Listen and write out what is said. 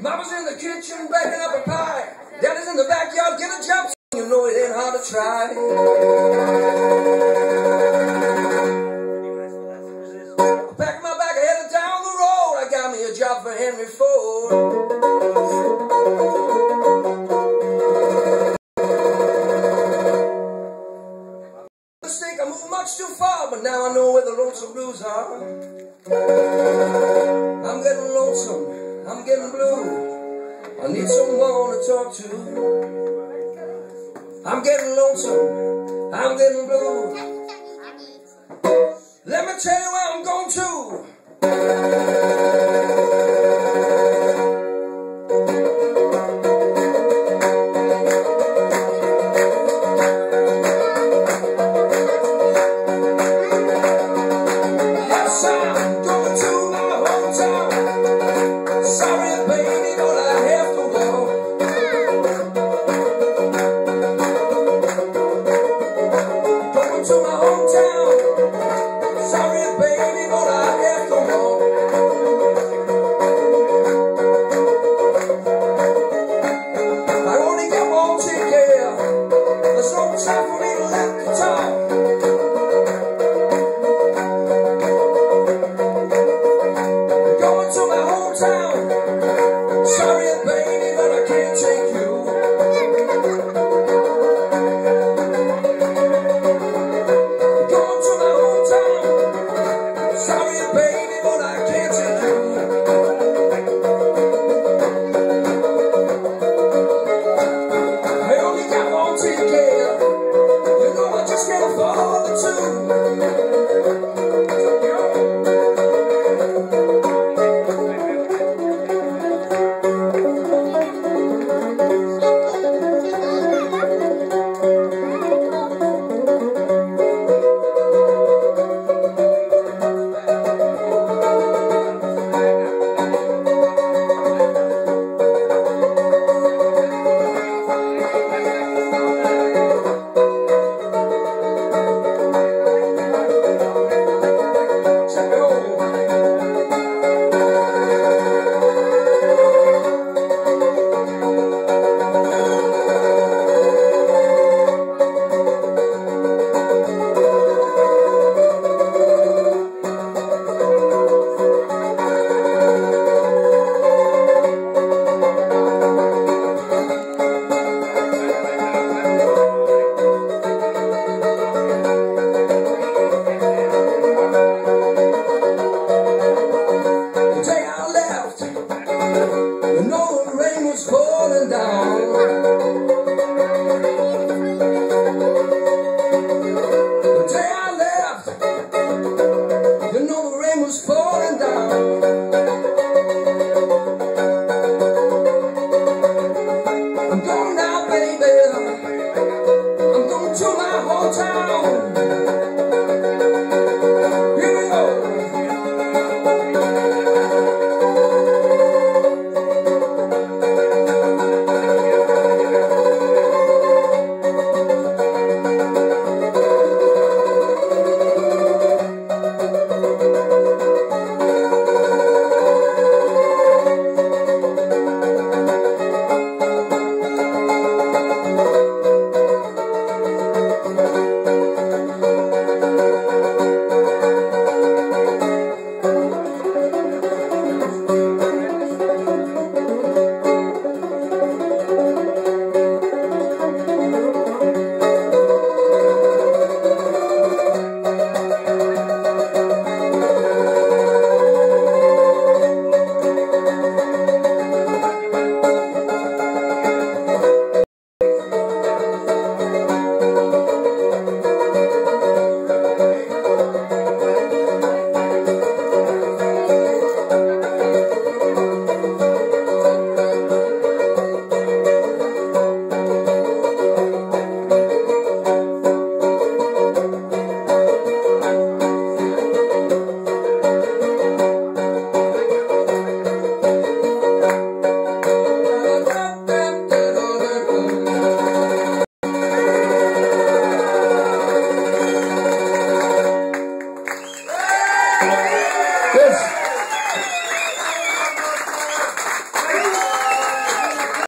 Mama's in the kitchen baking up a pie. Daddy's in the backyard, getting job. You know it ain't hard to try. Pack my bag, headed down the road. I got me a job for Henry Ford. Mistake, I moved much too far, but now I know where the lonesome blues are. I'm getting lonesome, I'm getting blue. I need someone to talk to. I'm getting lonesome, I'm getting blue. Let me tell you where I'm going to. pasar. God.